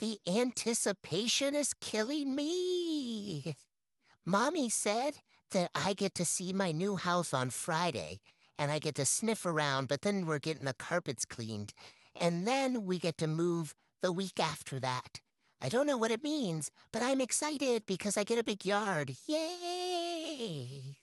The anticipation is killing me. Mommy said that I get to see my new house on Friday, and I get to sniff around, but then we're getting the carpets cleaned. And then we get to move the week after that. I don't know what it means, but I'm excited because I get a big yard. Yay!